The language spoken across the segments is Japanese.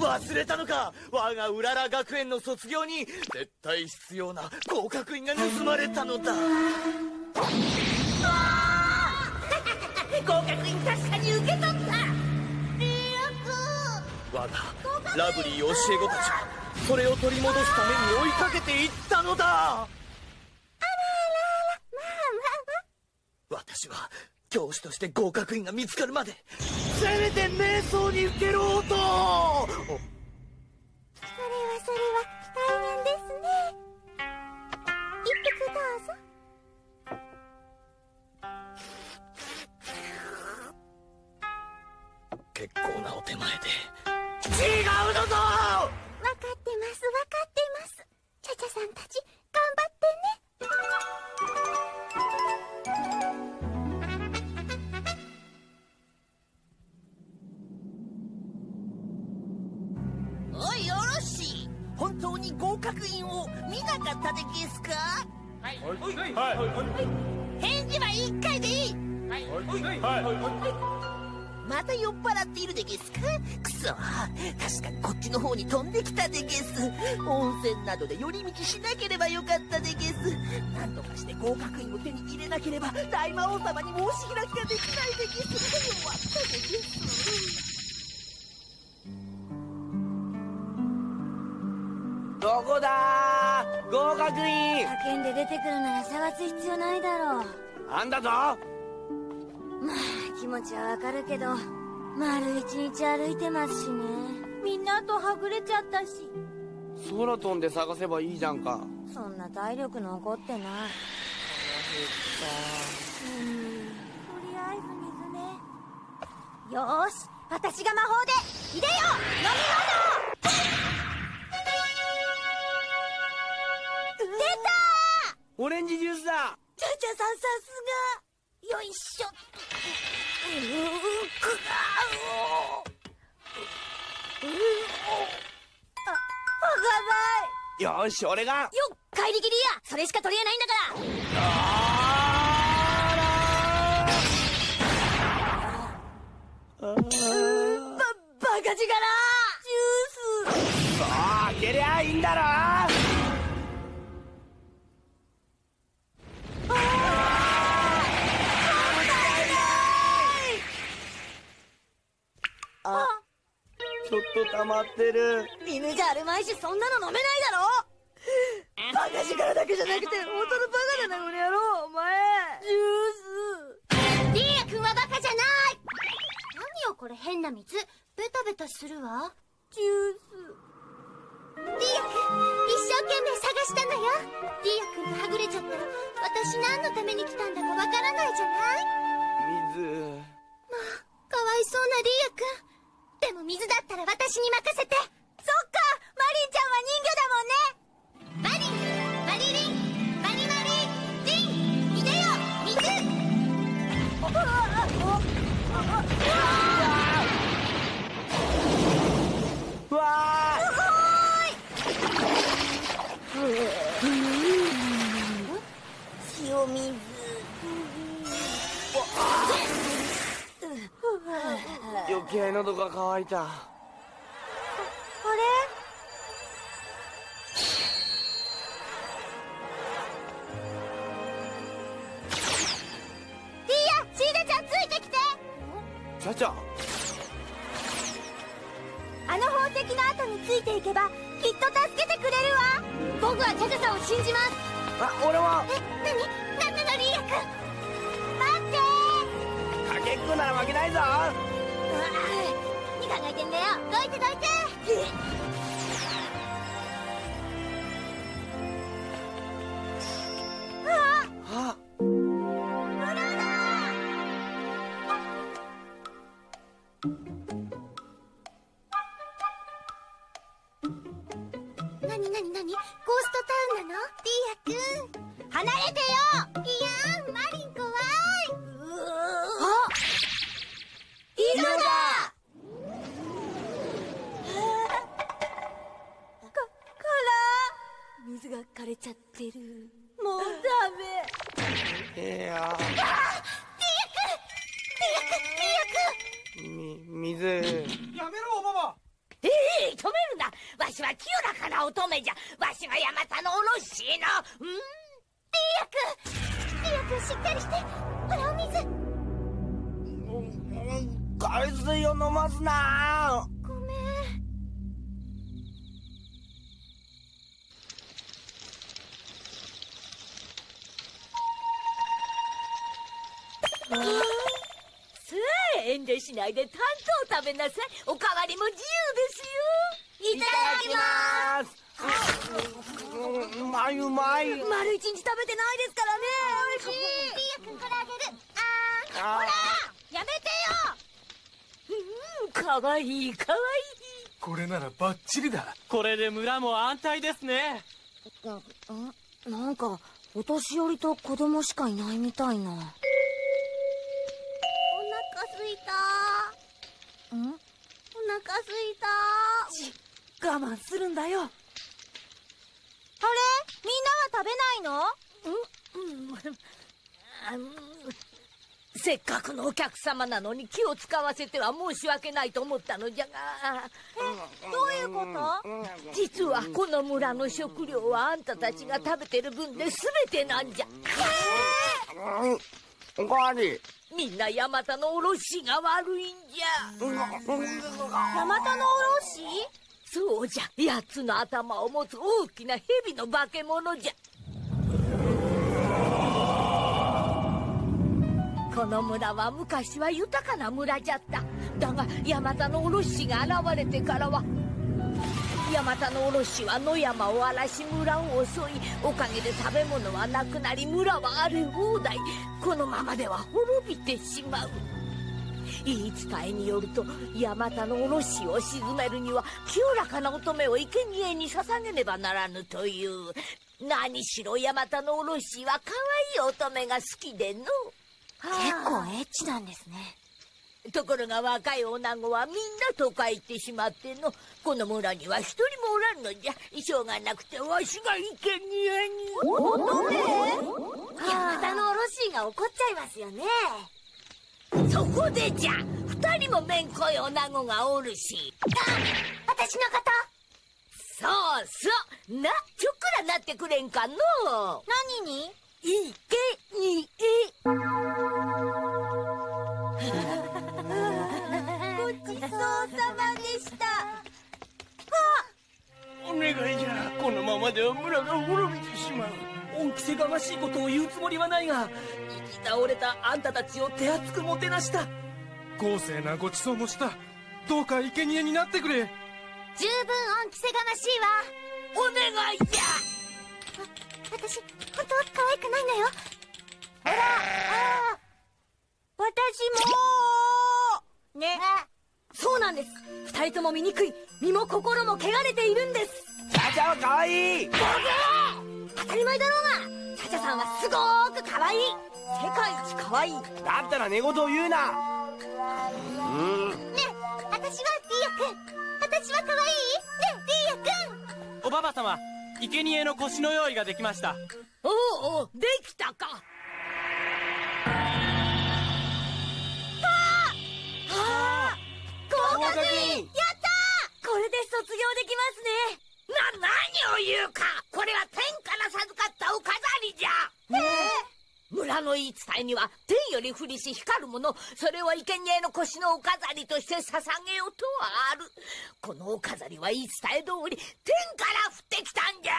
忘れたのか我がうらら学園の卒業に絶対必要な合格印が盗まれたのだ合格印確かに受け取った。我がラブリー教え子たちはそれを取り戻すために追いかけていったのだ。まあまあまあ。私は教師として合格印が見つかるまでせめて瞑想に受けろうと当に合格印を見なかったでゲスか？返事は1回でいい。また酔っ払っているでゲスか？くそ確かにこっちの方に飛んできたでゲス温泉などで寄り道しなければよかったでゲスなんとかして合格印を手に入れなければ大魔王様に申し開きができないでゲス弱ったでゲスだ。合格印叫んで出てくるなら探す必要ないだろう。あんだぞ。まあ気持ちはわかるけど丸一日歩いてますしね。みんなとはぐれちゃったし。空飛んで探せばいいじゃんか。そんな体力残ってない。うん。とりあえず水ね。よーし。私が魔法で入れよう。飲み物オレンジジュースだ。チャチャさんさすが。よいしょ。あ開かない。よし俺が。よっ怪力リアそれしか取り柄ないんだから。ばバカ力。ジュース。そう開けりゃいいんだろちょっと溜まってる。犬じゃあるまいしそんなの飲めないだろ！バカ力だけじゃなくて本当のバカだなこの野郎お前。ジュース。リーヤ君はバカじゃない！何よこれ変な水。ベタベタするわ。ジューリーヤ君一生懸命探したのよ。リーヤ君がはぐれちゃったら私何のために来たんだかわからないじゃない？水。かわいそうなリーヤ君でも水だったら私に任せて。そっかマリンちゃんは人魚だもんね。マリンマリリンマリマリリンいでよ水うわ塩水余計喉が渇いた。あれ？清らかな乙女じゃ。わしがヤマタのおろしの。うん。リア君しっかりしてほらお水。海水を飲ますなごめん。さあ遠慮しないで担当食べなさい。おかわりも自由ですよいただきます。うまいうまい。丸一日食べてないですからね。リア君これあげるああやめてよ。うんかわいいかわいこれならバッチリだ。これで村も安泰ですね。んなんかお年寄りと子供しかいないみたいな。お腹すいた。ん？お腹すいた我慢するんだよ。あれ？みんなは食べないの？ん？せっかくのお客様なのに気を使わせては申し訳ないと思ったのじゃが。どういうこと？実はこの村の食料はあんたたちが食べてる分で全てなんじゃ。おかわりみん。なヤマタのおろしが悪いん。じゃヤマタのおろしそうじゃ。八つの頭を持つ大きな蛇の化け物じゃ。この村は昔は豊かな村じゃった。だがヤマタのおろしが現れてからはヤマタのおろしは野山を荒らし村を襲いおかげで食べ物はなくなり村は荒れ放題。このままでは滅びてしまう。言い伝えによるとヤマタのおろしを鎮めるには清らかな乙女を生贄に捧げねばならぬという。何しろヤマタのおろしは可愛い乙女が好きでの。結構エッチなんですね。ところが若い女子はみんな都会行ってしまっての。この村には一人もおらんのじゃ。しょうがなくてわしが生贄に。ヤマタのおろしが怒っちゃいますよねそこでじゃ二人もめんこい女子がおるし。私のこと？そうそう。なちょっくらなってくれんかの。何に？いけにごちそうさまでした。お願いじゃ。このままでは村が滅びてしまう恩着せがましいことを言うつもりはないが生き倒れたあんたたちを手厚くもてなした。豪勢なごちそうもした。どうか生贄になってくれ。十分恩着せがましいわ。お願いじゃ。私本当は可愛くないのよ。ほらあ私も。ね。そうなんです。二人とも醜い。身も心も汚れているんです。チャチャは可愛い当たり前だろうがチャチャさんはすごーく可愛い。世界一可愛い。だったら寝言を言うな。うん。ねえ私はディア君。私は可愛い。ねえディア君。おばば様生贄の腰の用意ができました。おうおうできたか。合格。やったこれで卒業できますね。な何を言うか。これは天から授かったお飾りじゃ。村の言い伝えには天より降りし光るものそれを生贄の腰のお飾りとして捧げようとはある。このお飾りは言い伝え通り天から降ってきたんじゃ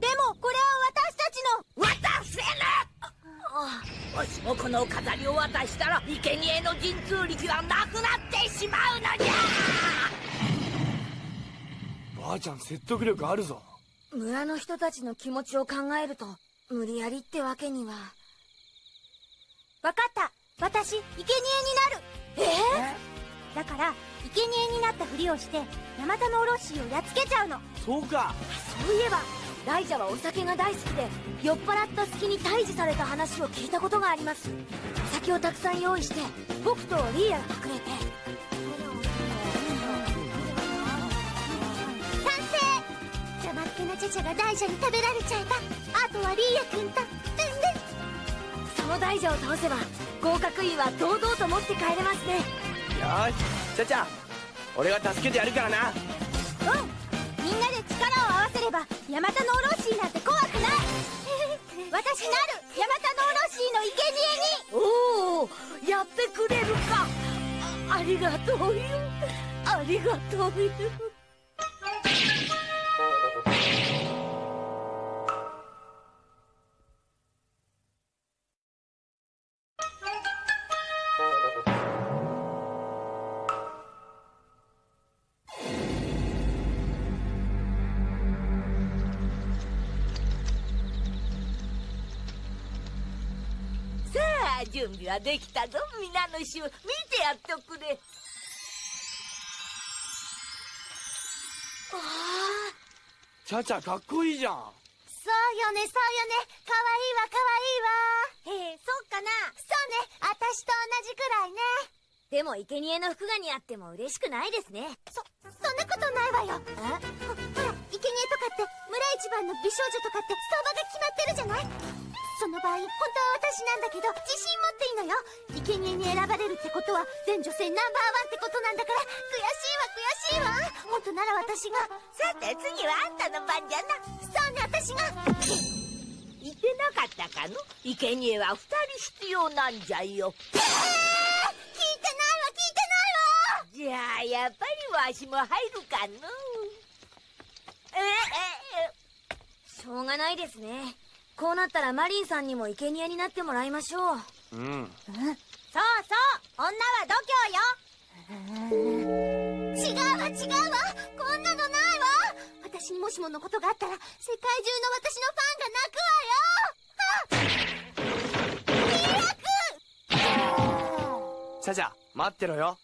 でもこれは私たちの渡せぬもこのお飾りを渡したら生贄の神通力はなくなってしまうのじゃ。ばあちゃん説得力あるぞ。村の人たちの気持ちを考えると無理やりってわけには。わかった。私生贄になる。えだから生贄になったふりをしてヤマタノオロッシーをやっつけちゃうの。そうか。そういえば大蛇はお酒が大好きで酔っ払った隙に退治された話を聞いたことがあります。お酒をたくさん用意して僕とリーヤが隠れて。完成。邪魔っけなチェチャが大蛇に食べられちゃえばあとはリーヤ君とその大蛇を倒せば合格員は堂々と持って帰れますね。よしチャチャ俺が助けてやるからな。うん。ヤマタノオロッシーなんて怖くない。私なるヤマタノオロッシーの生贄に。おおやってくれるか。あありがとうよありがとうよ準備はできたぞ皆の衆。見てやっとくれ。ちゃちゃかっこいいじゃん。そうよねそうよね。かわいいわかわいいわ。へえそっかな。そうね私と同じくらいねでも生贄の服が似合っても嬉しくないですね。そそんなことないわよ。ほほら生贄とかって村一番の美少女とかって相場が決まってるじゃない？その場合本当は私なんだけど自信持っていいのよ。生贄に選ばれるってことは全女性ナンバーワンってことなんだから。悔しいわ悔しいわ。本当なら私がさて次はあんたの番じゃな。そうね私が。言ってなかったかの？生贄は二人必要なんじゃよ。聞 いじゃあやっぱりわしも入るかのええしょうがないですね。こうなったらマリンさんにも生贄になってもらいましょう。うん。そうそう。女は度胸よ。違うわ違うわ。こんなのないわ。私にもしものことがあったら世界中の私のファンが泣くわよ。あちゃちゃ待ってろよ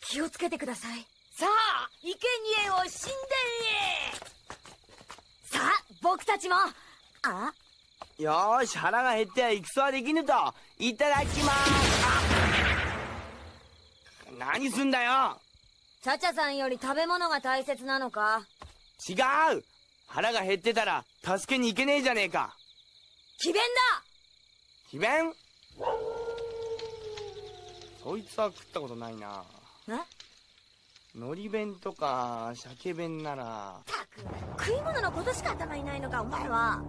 気をつけてください。さあ生贄を神殿へさあ僕たちも。あ？よーし腹が減っては戦はできぬといただきます。あ何すんだよ。チャチャさんより食べ物が大切なのか？違う。腹が減ってたら助けに行けねえじゃねえか。詭弁詭弁？そいつは食ったことないなだ海苔弁とか鮭弁なら。え食い物のことしか頭にないのかお前は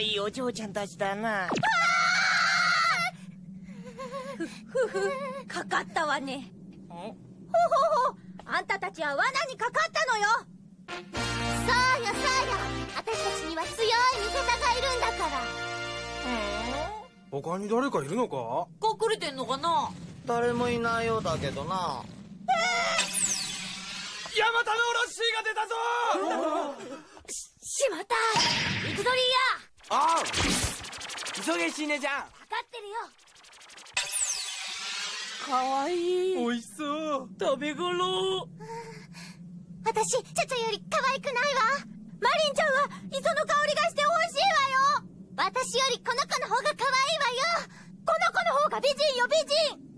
かわいいお嬢ちゃんたちだな。ふふかかったわね。ほほほ。あんたたちは罠にかかったのよ。そうよそうよ私たちには強い味方がいるんだから。他に誰かいるのか？隠れてんのかな？誰もいないようだけどな。ヤマタノオロッシーが出たぞ！しまった。行くぞリーヤおう。急げシーネちゃん。かかってるよ。かわいい。美味しそう。食べ頃私チャチャより可愛くないわ。マリンちゃんは磯の香りがして美味しいわよ。私よりこの子の方が可愛いわよ。この子の方が美人よ美人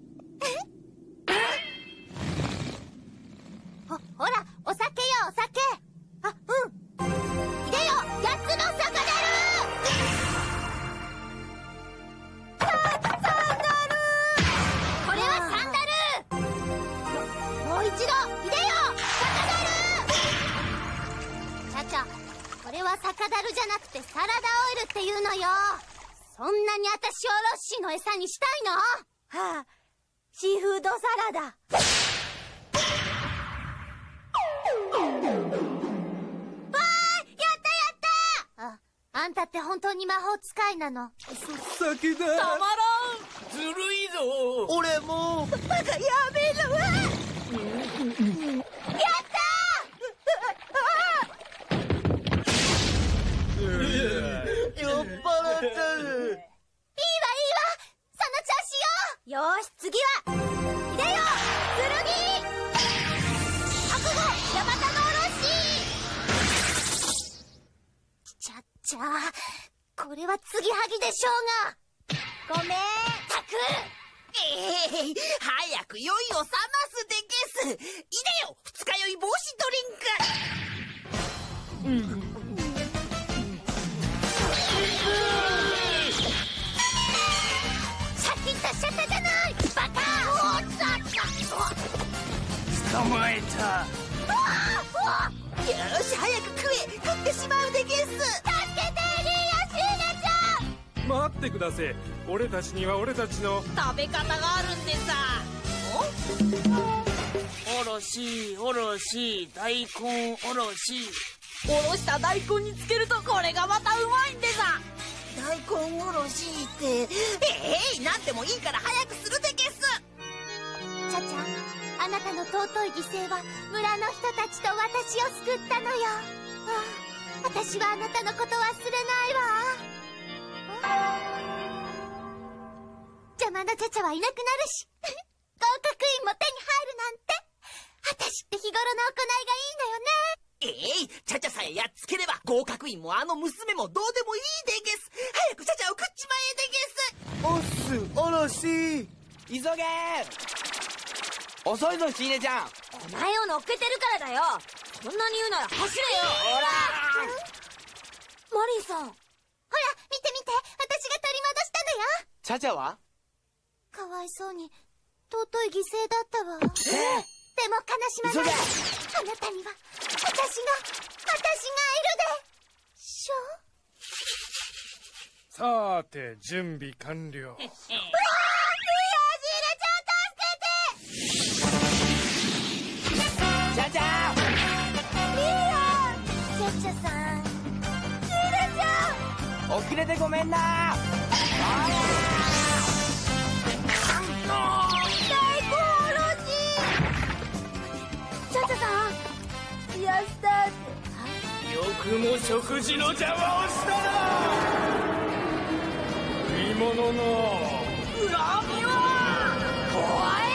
の。先だ。たまらん。ずるいぞ。俺も。バカやめろ。わ酔っ払っちゃう。いいわいいわ。その調子よ。よーし次は。秀よ剣覚悟ヤマタノオロシちゃっちゃこれは継ぎはぎでしょうが。ごめんたくええー早く酔いを覚ますでゲスいでよ二日酔い防止ドリンク。シャキッとしちゃったじゃない。バカおっと捕まえたよし早く食え。食ってしまうでゲス待ってください。俺たちには俺たちの食べ方があるんでさ。お？ろしおろし大根おろしおろした大根につけるとこれがまたうまいんでさ。大根おろしって。ええなんでもいいから早くするでゲスちゃちゃあなたの尊い犠牲は村の人たちと私を救ったのよ。ああ私はあなたのこと忘れないわ邪魔なちゃちゃはいなくなるし。合格員も手に入るなんて。私って日頃の行いがいいのよね。ええチャチャさえやっつければ合格員もあの娘もどうでもいいでゲス早くチャチャを食っちまえでゲスおっすおろし急げ。遅いぞシーネちゃん。お前を乗っけてるからだよ。そんなに言うなら走れよ。ほら。マリーさん見て見て。私が取り戻したのよ。チャチャは？かわいそうに尊い犠牲だったわ。でも悲しまない。あなたには私が私がいるで。しょさて準備完了。チャチャチャチャ遅れてごめんな。よくも食事の邪魔をしたな。食い物の。恨みはチ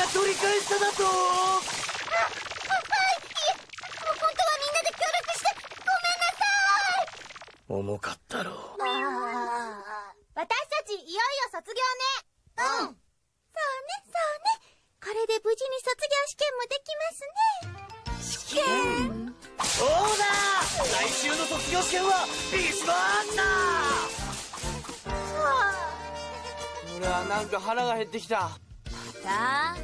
が取り返しただと。はいいえもう本当はみんなで協力してごめんなさい。重かったろう。私たちいよいよ卒業ね。うん。そうねそうね。これで無事に卒業試験もできますね。試験。そうだ来週の卒業試験はビシバー。ンだ俺はなんか腹が減ってきたさあ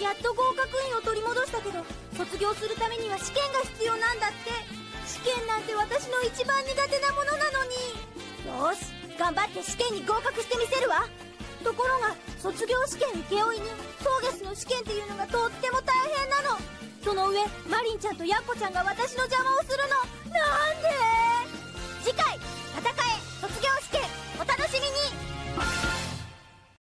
やっと合格員を取り戻したけど卒業するためには試験が必要なんだって。試験なんて私の一番苦手なものなのに。よし頑張って試験に合格してみせるわ。ところが卒業試験請負人ソーゲスの試験っていうのがとっても大変なの。その上マリンちゃんとヤッコちゃんが私の邪魔をするの。なんで？次回戦